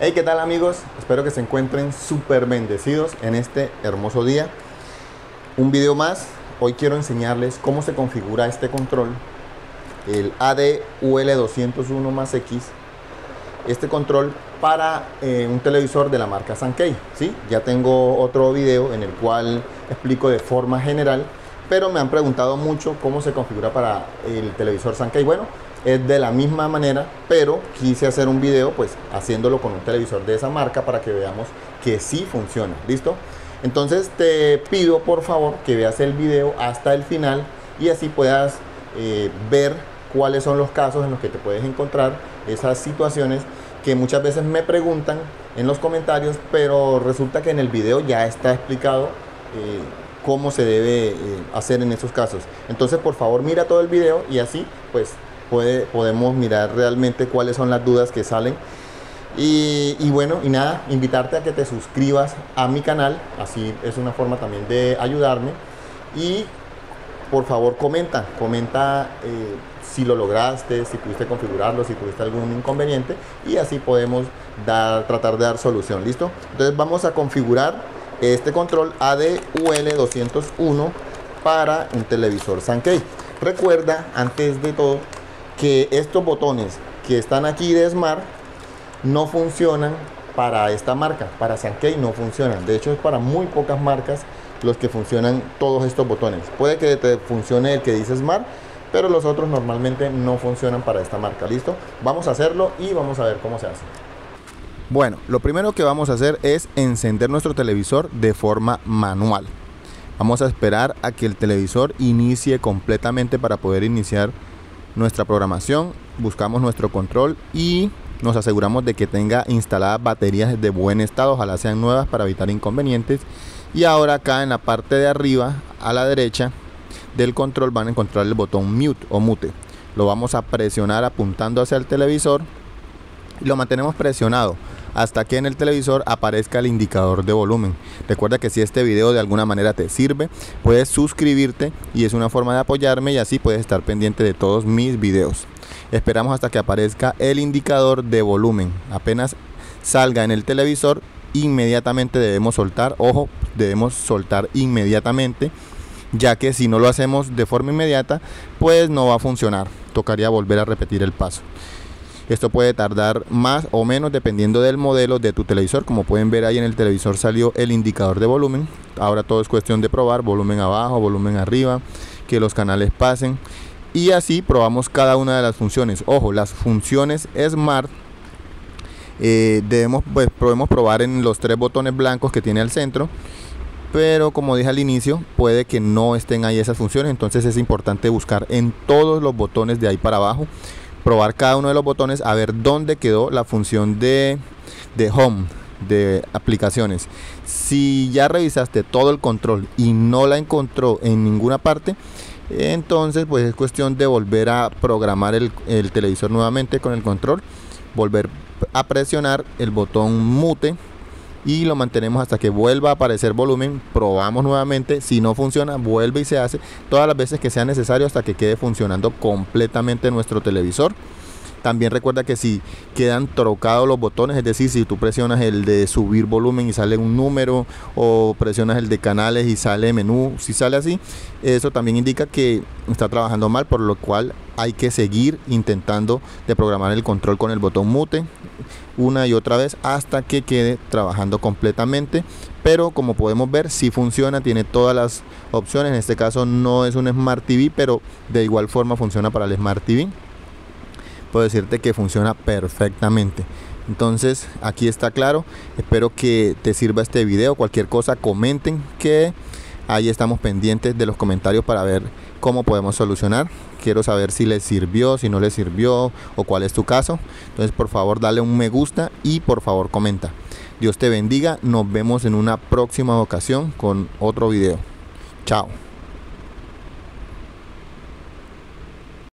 Hey, ¿qué tal amigos? Espero que se encuentren súper bendecidos en este hermoso día. Un video más. Hoy quiero enseñarles cómo se configura este control, el ADUL201 más X. Este control para eh, un televisor de la marca Sankei. ¿sí? Ya tengo otro video en el cual explico de forma general, pero me han preguntado mucho cómo se configura para el televisor Sankei. Bueno, es de la misma manera, pero quise hacer un video pues haciéndolo con un televisor de esa marca para que veamos que sí funciona, ¿listo? Entonces te pido por favor que veas el video hasta el final y así puedas eh, ver cuáles son los casos en los que te puedes encontrar esas situaciones que muchas veces me preguntan en los comentarios, pero resulta que en el video ya está explicado eh, cómo se debe eh, hacer en esos casos. Entonces, por favor, mira todo el video y así, pues, podemos mirar realmente cuáles son las dudas que salen. Y, bueno, y nada, invitarte a que te suscribas a mi canal, así es una forma también de ayudarme. Y por favor comenta, comenta eh, si lo lograste, si pudiste configurarlo, si tuviste algún inconveniente y así podemos dar, tratar de dar solución, ¿listo? Entonces vamos a configurar este control ADUL201 para un televisor Sankey. Recuerda, antes de todo, que estos botones que están aquí de Smart no funcionan para esta marca, para Sankey no funcionan. De hecho es para muy pocas marcas los que funcionan todos estos botones. Puede que te funcione el que dice Smart, pero los otros normalmente no funcionan para esta marca. ¿Listo? Vamos a hacerlo y vamos a ver cómo se hace. Bueno, lo primero que vamos a hacer es encender nuestro televisor de forma manual. Vamos a esperar a que el televisor inicie completamente para poder iniciar nuestra programación, buscamos nuestro control y nos aseguramos de que tenga instaladas baterías de buen estado, ojalá sean nuevas para evitar inconvenientes. Y ahora acá en la parte de arriba a la derecha del control van a encontrar el botón mute o mute. Lo vamos a presionar apuntando hacia el televisor y lo mantenemos presionado hasta que en el televisor aparezca el indicador de volumen. Recuerda que si este video de alguna manera te sirve, puedes suscribirte y es una forma de apoyarme y así puedes estar pendiente de todos mis videos. Esperamos hasta que aparezca el indicador de volumen. Apenas salga en el televisor, inmediatamente debemos soltar. Ojo, debemos soltar inmediatamente ya que si no lo hacemos de forma inmediata, pues no va a funcionar. Tocaría volver a repetir el paso. Esto puede tardar más o menos dependiendo del modelo de tu televisor. Como pueden ver ahí en el televisor salió el indicador de volumen. Ahora todo es cuestión de probar volumen abajo, volumen arriba, que los canales pasen. Y así probamos cada una de las funciones. Ojo, las funciones Smart eh, debemos, pues, podemos probar en los tres botones blancos que tiene al centro pero como dije al inicio puede que no estén ahí esas funciones entonces es importante buscar en todos los botones de ahí para abajo probar cada uno de los botones a ver dónde quedó la función de, de home de aplicaciones. Si ya revisaste todo el control y no la encontró en ninguna parte, entonces pues es cuestión de volver a programar el, el televisor nuevamente con el control, volver a presionar el botón mute y lo mantenemos hasta que vuelva a aparecer volumen. Probamos nuevamente, si no funciona, vuelve y se hace todas las veces que sea necesario hasta que quede funcionando completamente nuestro televisor. También recuerda que si quedan trocados los botones, es decir, si tú presionas el de subir volumen y sale un número o presionas el de canales y sale menú, si sale así, eso también indica que está trabajando mal, por lo cual hay que seguir intentando de programar el control con el botón mute una y otra vez hasta que quede trabajando completamente. Pero como podemos ver si funciona tiene todas las opciones. En este caso no es un smart tv pero de igual forma funciona para el smart tv puedo decirte que funciona perfectamente entonces aquí está claro espero que te sirva este video cualquier cosa comenten que ahí estamos pendientes de los comentarios para ver cómo podemos solucionar quiero saber si les sirvió, si no les sirvió o cuál es tu caso. Entonces por favor dale un me gusta y por favor comenta. Dios te bendiga, nos vemos en una próxima ocasión con otro video. Chao.